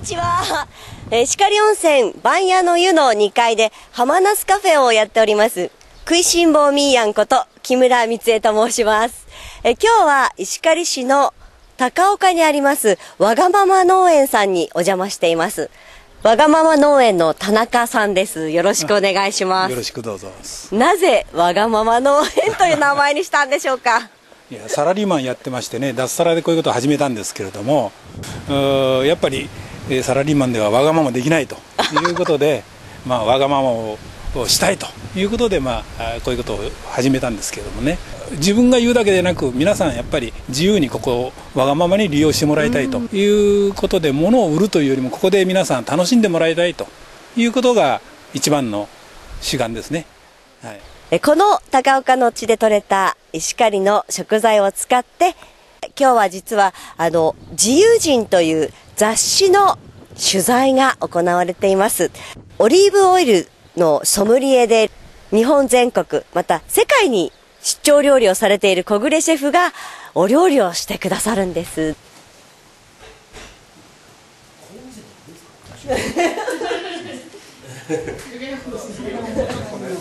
にちは。えー、光温泉番屋の湯の2階で浜ナスカフェをやっております。食いしん坊みーやんこと木村光恵と申します。えー、今日は石狩市の高岡にありますわがまま農園さんにお邪魔しています。わがまま農園の田中さんです。よろしくお願いします。よろしくどうぞ。なぜわがまま農園という名前にしたんでしょうか？いやサラリーマンやってましてね脱サラでこういうことを始めたんですけれどもやっぱりサラリーマンではわがままできないと いうことでまあわがままをしたいということで、まあ、こういうことを始めたんですけれどもね。自分が言うだけでなく皆さんやっぱり自由にここをわがままに利用してもらいたいということで物を売るというよりもここで皆さん楽しんでもらいたいということが一番の主眼ですね。はい。この高岡の地で採れた石狩の食材を使って、今日は実は、あの、自由人という雑誌の取材が行われています。オリーブオイルのソムリエで、日本全国、また世界に出張料理をされている小暮シェフがお料理をしてくださるんです。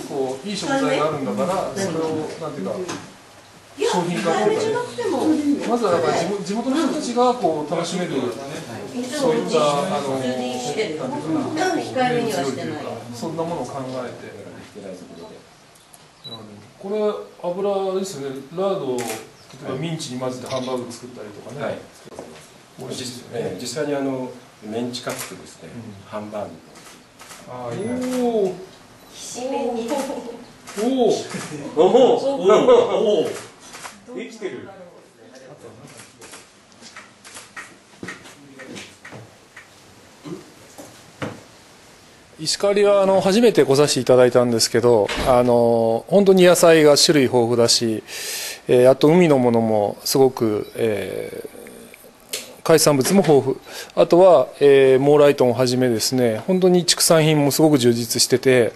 こういい食材があるんだからそれをなんていうか商品化っていうか、ね、まずはだから地元の人たちがこう楽しめる、そういったあのなんていうかなそんなものを考えてこれ油ですよね。ラード例えばミンチに混ぜてハンバーグ作ったりとかね、はい、美味しいですよね。実際にあのメンチカツとですね、うん、ハンバーグ。ああいいね。おおおおおおできてる石狩はあの初めて来させていただいたんですけどあの本当に野菜が種類豊富だし、えー、あと海のものもすごく、えー、海産物も豊富。あとは、えー、モーライトンをはじめですね本当に畜産品もすごく充実してて、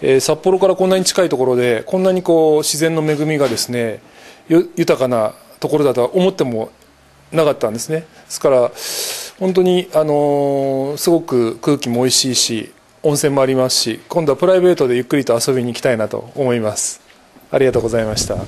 えー、札幌からこんなに近いところでこんなにこう自然の恵みがですね豊かなところだとは思ってもなかったんですね。ですから本当に、あの、すごく空気も美味しいし温泉もありますし今度はプライベートでゆっくりと遊びに行きたいなと思います。ありがとうございました。